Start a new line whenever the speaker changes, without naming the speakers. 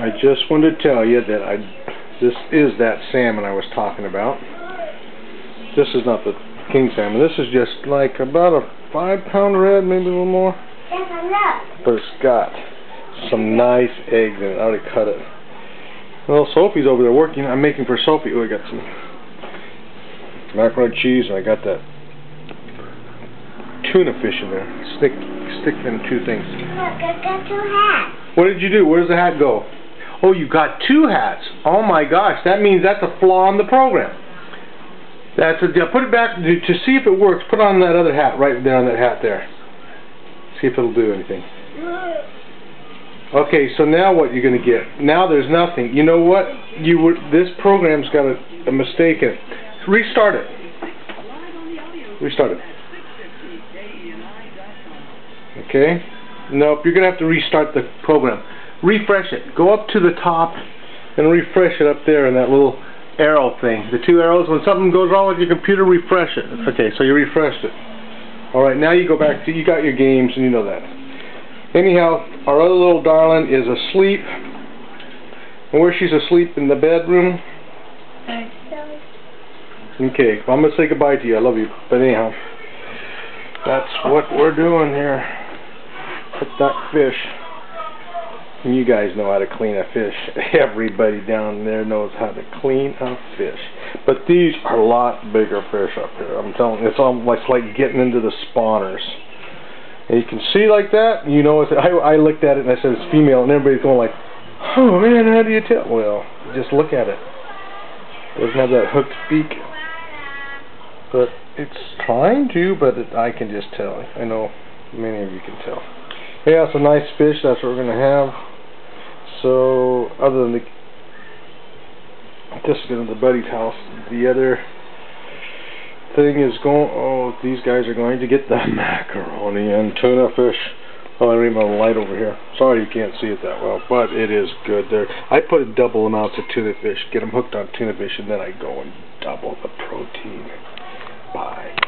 I just wanted to tell you that I this is that salmon I was talking about. This is not the king salmon. This is just like about a five pound red, maybe a little more. But it's got some nice eggs in it. I already cut it. Well, Sophie's over there working. I'm making for Sophie. Oh, I got some macaroni cheese, and I got that tuna fish in there. Stick, stick in two things.
Look, I got two hats.
What did you do? Where does the hat go? Oh, you got two hats. Oh my gosh, that means that's a flaw in the program. That's a, put it back to, to see if it works. Put on that other hat right there on that hat there. See if it'll do anything. Okay, so now what you're going to get? Now there's nothing. You know what? You were this program's got a, a mistake in it. Restart it. Restart it. Okay? Nope, you're going to have to restart the program. Refresh it. Go up to the top and refresh it up there in that little arrow thing. The two arrows, when something goes wrong with your computer, refresh it. Okay, so you refreshed it. Alright, now you go back to, you got your games and you know that. Anyhow, our other little darling is asleep. And where she's asleep in the bedroom. Okay, well, I'm going to say goodbye to you. I love you. But anyhow, that's what we're doing here. Put that fish. You guys know how to clean a fish. Everybody down there knows how to clean a fish. But these are a lot bigger fish up here. I'm telling you, it's almost like getting into the spawners. And you can see like that, you know, it's, I, I looked at it and I said it's female, and everybody's going like, oh man, how do you tell? Well, just look at it. it doesn't have that hooked beak. But it's trying to, but it, I can just tell. I know many of you can tell. Yeah, it's a nice fish. That's what we're going to have. So, other than the just going to the buddy's house, the other thing is going, oh, these guys are going to get the macaroni and tuna fish. Oh, I have a light over here. Sorry you can't see it that well, but it is good there. I put a double amounts of tuna fish, get them hooked on tuna fish, and then I go and double the protein. Bye.